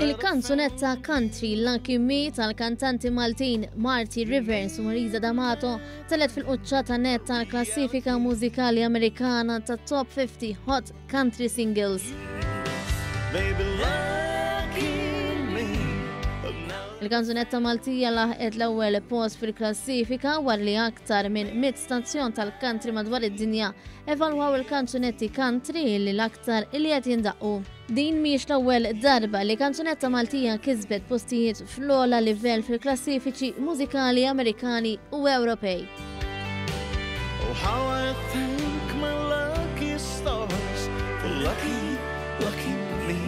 Il-kanzunetta Country Lucky Me tal-kantanti Maltin Marty Rivers u Marisa D'Amato telet fil-quċċata net tal-klassifika mużikali Amerikana tat-Top 50 Hot Country Singles. Il-kanzunetta Maltija laħqet l-ewwel post fil-klassifika war li aktar minn mit stazzjon tal-country madwar id-dinja evalwaw il-kanzunetti country li l-aktar li qed jindaqqu. Din miex l-ewwel darba li kanzunetta Maltija kisbet postijiet fl-ogħla livell fil-klassifiċi mużikali Amerikani u Ewropej. Oh, how I thank my lucky stars for lucky, lucky me.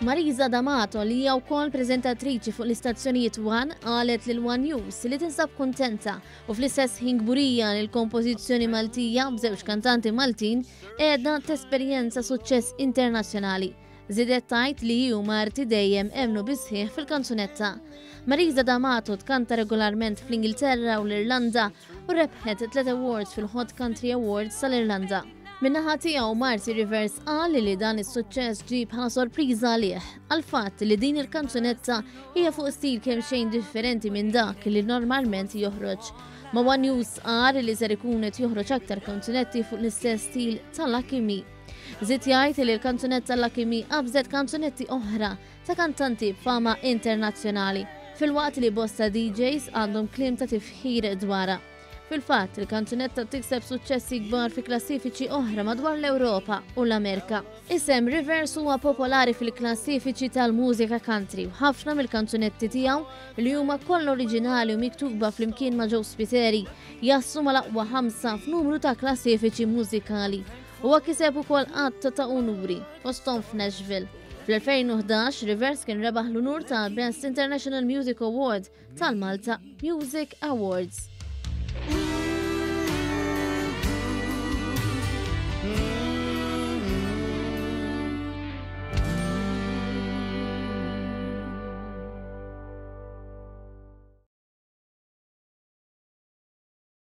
Marisa D'Amato li hija wkoll preżentatriċi fuq l-istazzjonijiet One qalet lil One News li tinsab kuntenta u fl-istess ħin gburija li l-kompożizzjoni Maltija b'żewġ kantanti Maltin qiegħda tesperjenza suċċess internazzjonali. Żiedet tgħid li hi u marti dejjem emmnu bis-sħiħ fil-kanzunetta. Marisa D'Amato tkanta regolarment fl-Ingilterra u l-Irlanda u rebħet tliet awards fil-Hot Country Awards tal-Irlanda. Min-naħa tiegħu Marty Rivers qal li dan is-suċċess ġie bħala sorpriża għalih għall-fatt li din il-kanzunetta hija fuq stil kemm xejn differenti minn dak li normalment joħroġ. Ma' One News qal li ser ikun qed joħroġ aktar kanzunetti fuq l-istess stil ta' Lucky Me. Zid jgħid li l-kanzunetta Lucky Me qabżet kanzunetti oħra ta' kantanti b'fama internazzjonali, filwaqt li bosta DJs għandhom klim ta' tifħir dwara. Fil-fatt, il-kanzunetta tikseb suċċessi kbar fi klassifiċi oħra madwar l-Ewropa u l-Amerika. Isem Rivers huwa popolari fil-klassifiċi tal-mużika country u ħafna mill-kanzunetti tiegħu li huma kollha oriġinali u miktuba flimkien ma' Joe Spiteri jassu mal-aqwa ħamsa f'numru ta' klassifiċi mużikali. Huwa kiseb ukoll għadd ta' unuri, fosthom f'Nashville. Fl-2011, Rivers kien rebaħ l-unur ta' Best International Music Award tal-Malta Music Awards.